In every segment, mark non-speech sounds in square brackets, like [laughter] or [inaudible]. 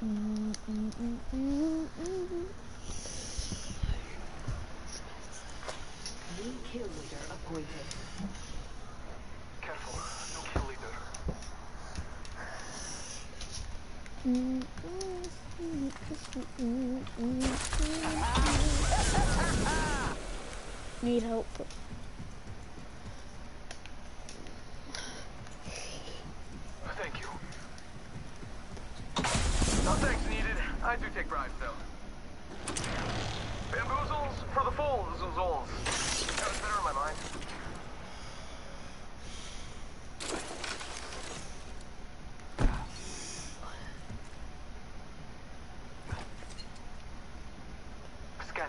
Mm, mm, mm, New kill leader appointed. Careful, no kill leader. Mm, mm, mm, mm, mm, mm. Need help. Thank you. No thanks needed. I do take bribes, though. Bamboozles for the fools, zols. That was better in my mind.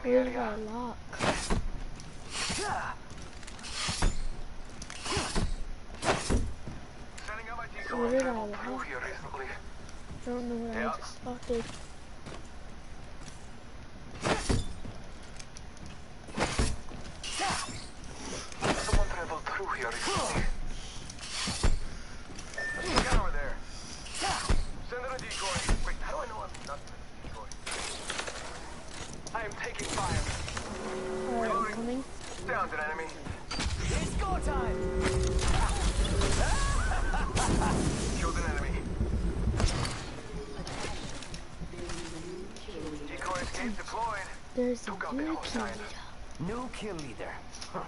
Scanning the Where's our lock? Sending out my decoy. I through lock? here recently. I don't know what Yeah. I just spotted. There's a Took out the new hostile. kid. New kill leader. Huh.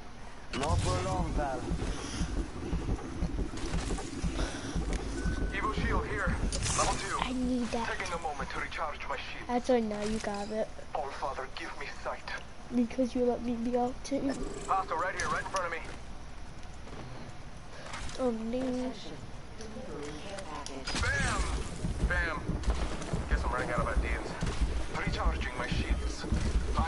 Not for long, pal. Evo shield here. Level two. I need that. Taking a moment to recharge my shield. That's why now you got it. All Father, give me sight. Because you let me be out too. Hostile right here, right in front of me. Oh no. Delivering care package. Bam! Bam. Guess I'm running out of ideas.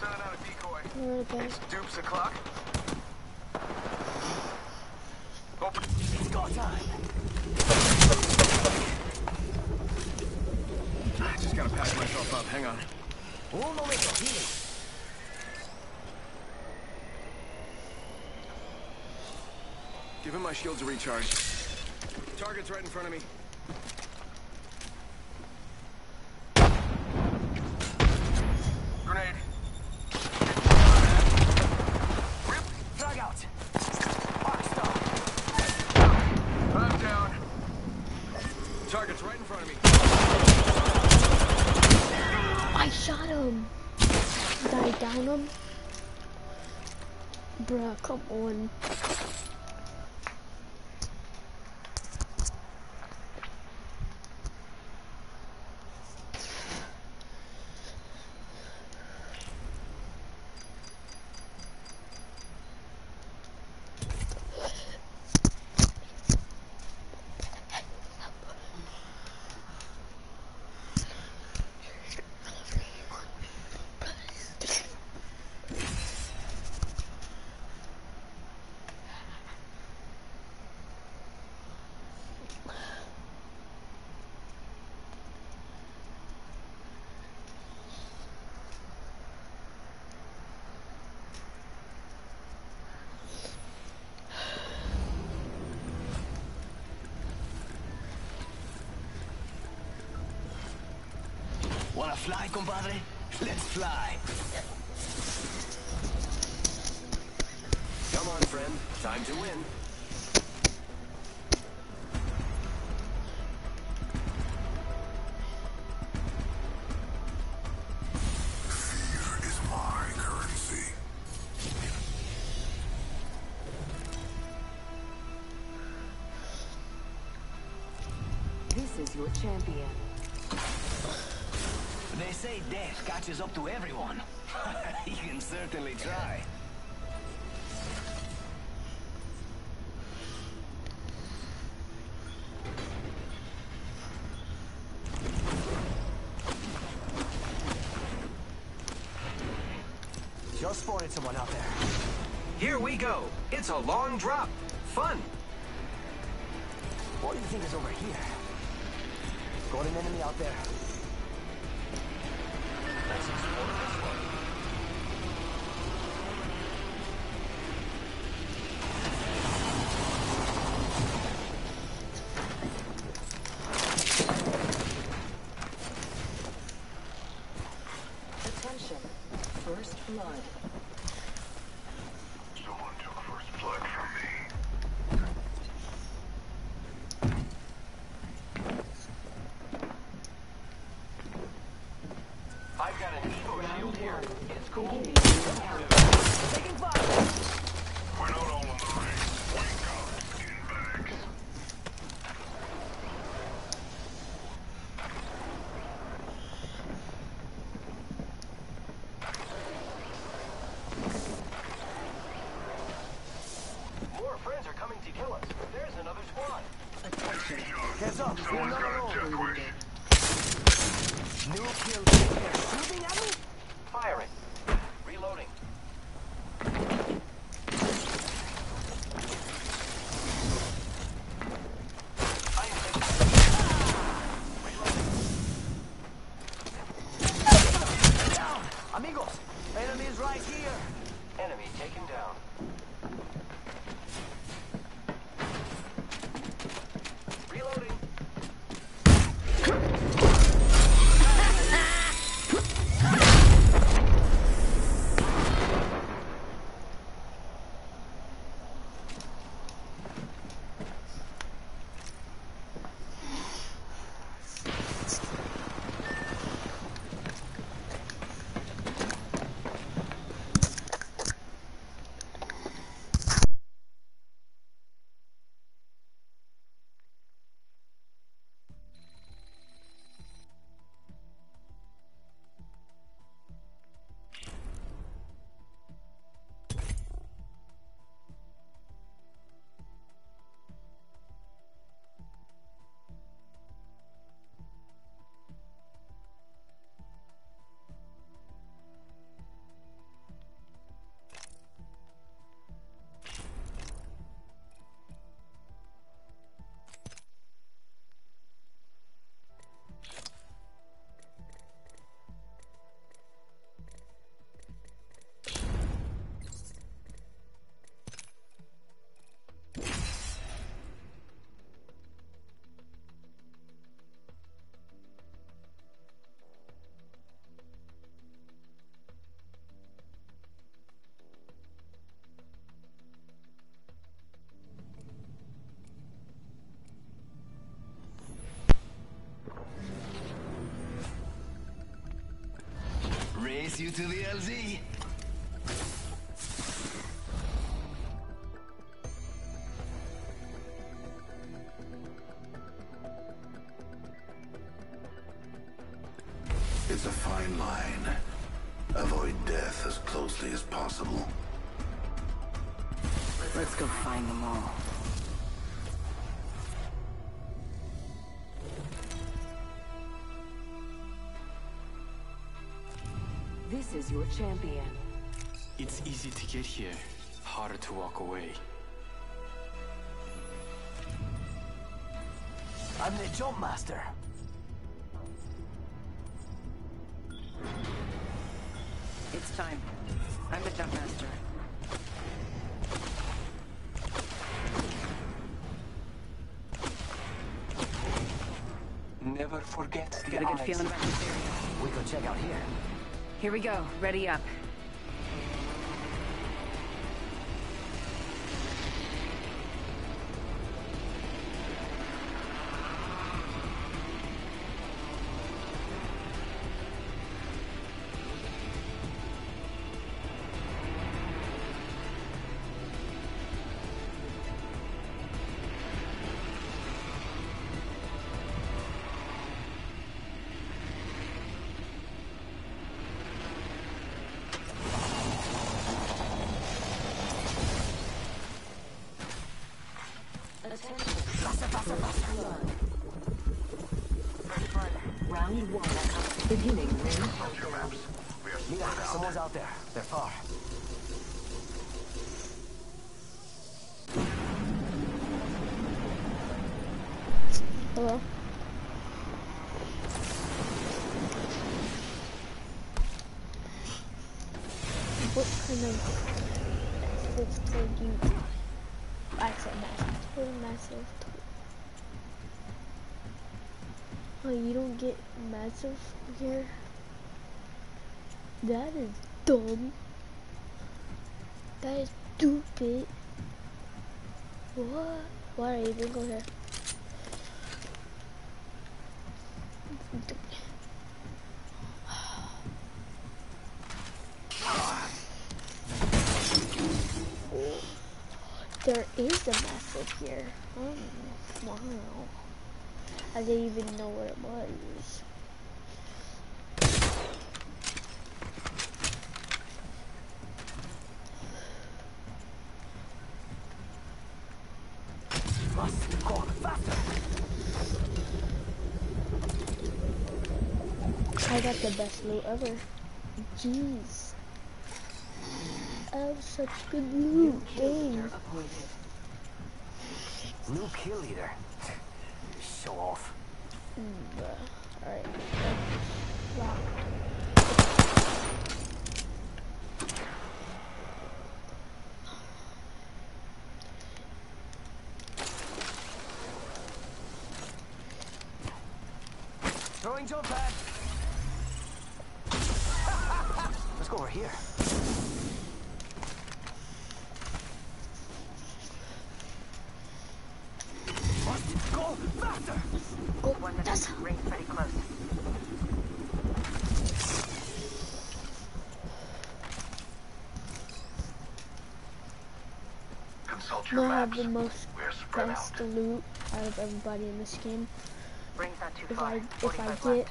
Sending out a decoy. Where are they? It's dupes o'clock. Oh, It's go time. I just gotta myself up. Hang on. Un momento. Give him my shield to recharge. Target's right in front of me. und Wanna fly, compadre? Let's fly. Come on, friend. Time to win. This is your champion. They say death catches up to everyone. [laughs] he can certainly try. Just spotted someone out there. Here we go. It's a long drop. Fun. What do you think is over here? Got an enemy out there. Let's explore this one. Attention. First blood. Someone took first blood from me. I've got an Evo shield here. It's cool. Taking fire! We're not all in the ring. Wake up, skinbags. More friends are coming to kill us. There's another squad. Attention. Heads up, we're Someone's not got a alone. death wish. New kill. They're shooting at me? Firing. Reloading. I am taking Amigos, enemies right here. enemy taken down. You to the LZ. It's a fine line. Avoid death as closely as possible. Let's go find them all. This is your champion. It's easy to get here, harder to walk away. I'm the jump master. It's time. I'm the jump master. Never forget the Got a good eyes. feeling about this area. We go check out here. Here we go. Ready up. Beginning ring countdown. Mira, someone's out there. They're far. Hello? What kind of massive tool do you... I said massive tool, massive you don't get massive here? That is dumb. That is stupid. What? Why are you even go here? There is a Mastiff here. Oh, wow. I didn't even know what it was. I got the best loot ever. Jeez. I have such good loot. Dang. New kill leader. Show off. Alright. Wow. Throwing jump pad. Let's go over here. Must go faster. Go, One minute. that's Ring's pretty close. Consult I'm your gonna have the most best loot out of everybody in this game. Ring's not too If. I if I get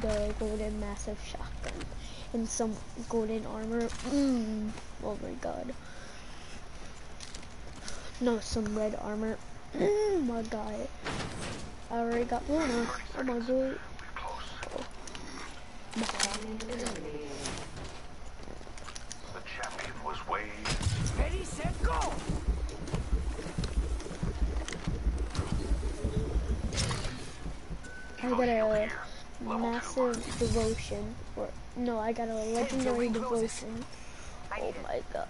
the golden Mastiff shotgun and some golden armor, mm, oh my god. No, some red armor. Oh my god. I already got one. Oh my god. We're close. The champion was way Ready, set, go. I got a massive devotion. Or no, I got a legendary devotion. Oh my god.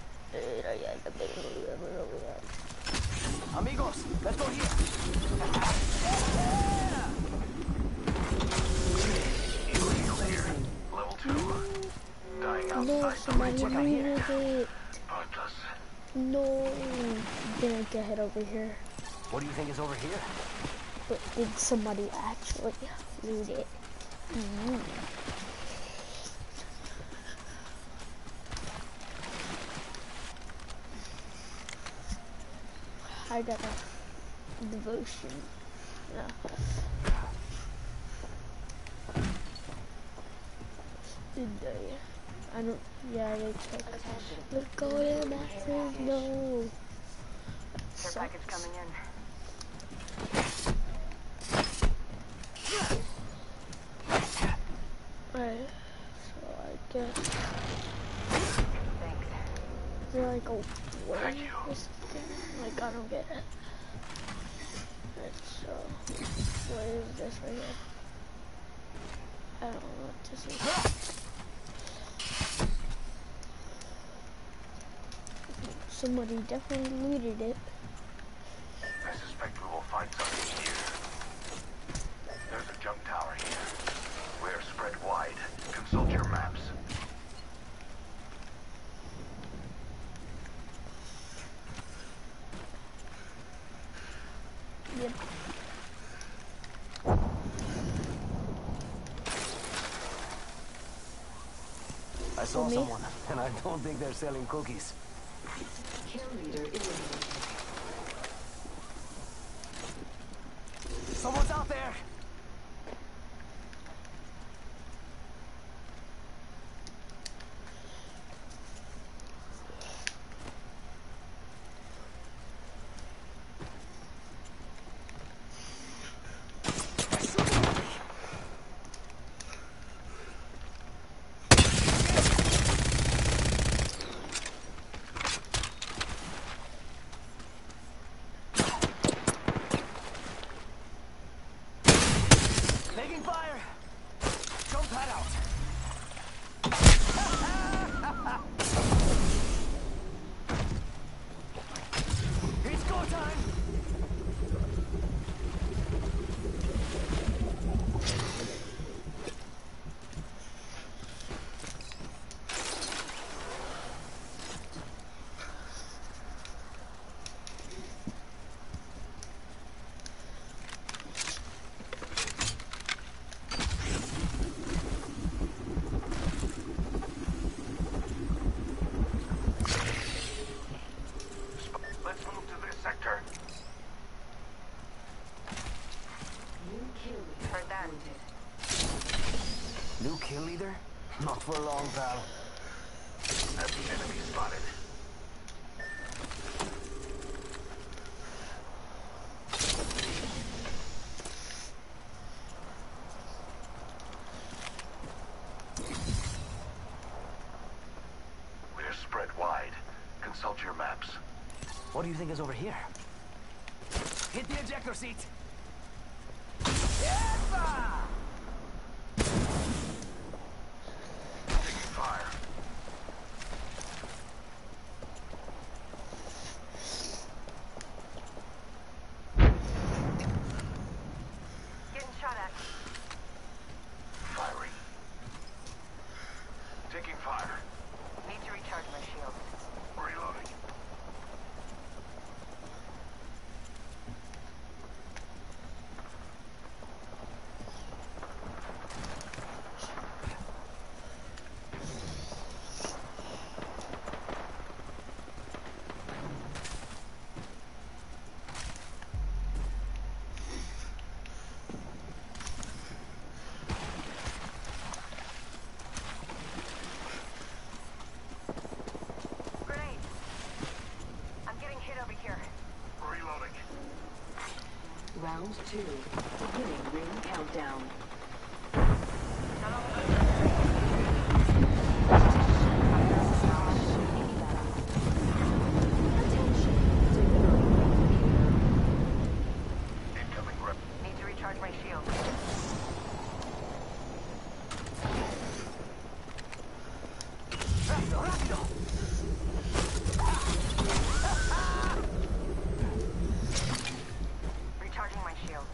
Amigos, let's go here. level two. Dying No, outside the somebody ring. looted it. Pointless. No, didn't get it over here. What do you think is over here? But did somebody actually loot it? Mm. I got a devotion. Yeah. Did they? I don't. Yeah, they took. Let's go to massive. No. Sucks. package coming in. Alright, so I guess Thanks. they're like a way Thank you. or something. Like I don't get it. Alright, so what is this right here? I don't know what this is. Somebody definitely looted it. I suspect we will find something here. There's a jump tower here. We're spread wide. Consult your maps. Yep. I saw someone, and I don't think they're selling cookies. Someone's out there! breather? Not for long, pal. That's enemy spotted. We're spread wide. Consult your maps. What do you think is over here? Hit the ejector seat fire. Getting shot at. Firing. Taking fire. Need to recharge my shield. Reloading. Grenade. I'm getting hit over here. Reloading. Round two. Beginning ring countdown. Incoming rep. Need to recharge my shield. Rápido, rápido! Recharging my shield.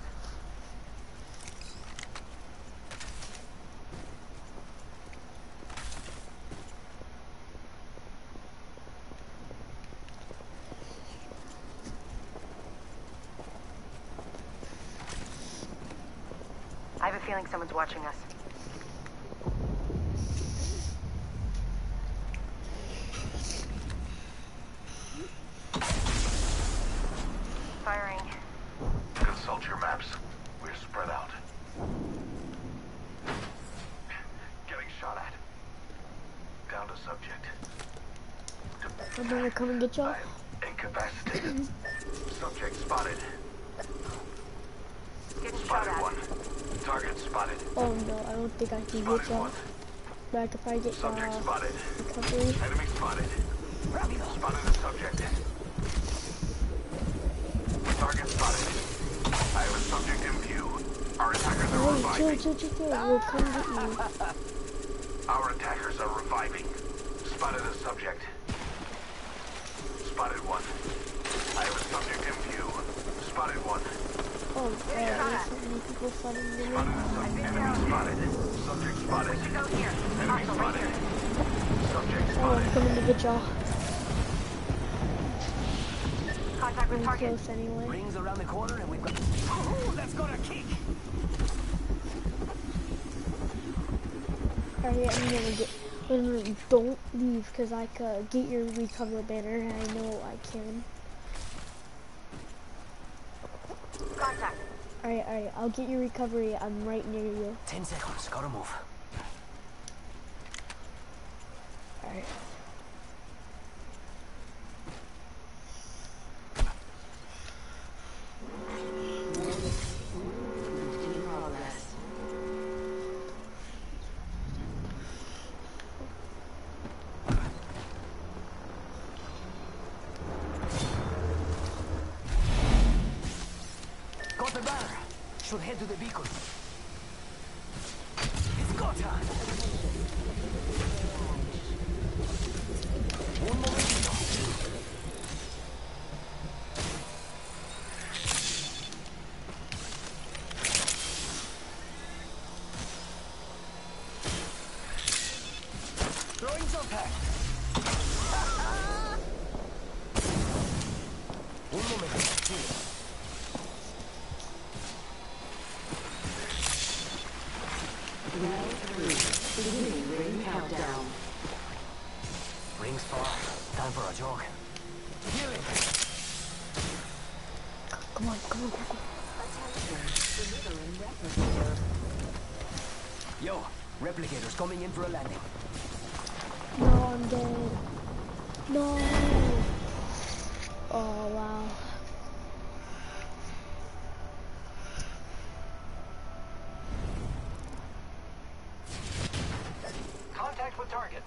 I have a feeling someone's watching us. Firing. Consult your maps. We're spread out. Getting shot at. Down to subject. I'm gonna come and get y'all. I'm incapacitated. [laughs] Subject spotted. Getting shot Spotted at. one. Target spotted. Oh no, I don't think I can get y'all. But I could probably get y'all Subject spotted. recovery. Enemy spotted. Spotted a subject. Target spotted. I have a subject in view. Our attackers are Hey, chill, reviving. chill, chill, chill. We'll come get you. Our attackers are reviving. Spotted a subject. Spotted one. I have a subject in view. Spotted one. Oh, uh, there's people. Oh, with target. close anyway. Oh, don't leave, because I could get your recover banner, and I know I can. Contact. Alright, alright, I'll get your recovery. I'm right near you. Ten seconds, gotta move. Alright. In progress. Got the banner. Should head to the beacon. It's go time. Un momentito. Throwing contact. Un momento. Sí. Replicators coming in for a landing. No, I'm dead. No. Oh, wow. Contact with target.